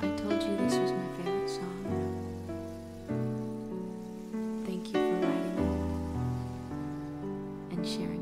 I told you this was my favorite song. Thank you for writing it and sharing.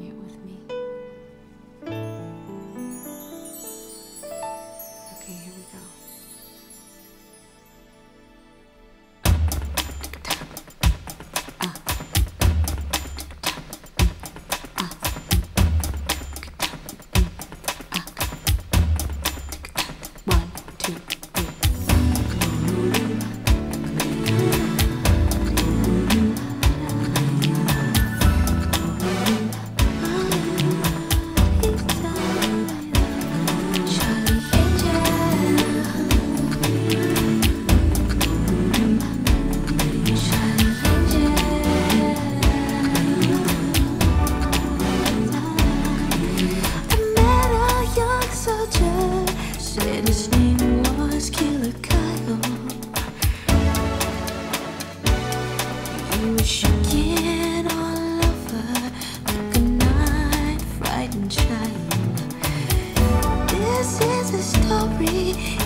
This is a story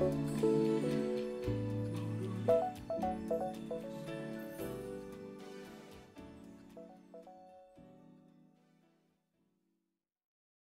Música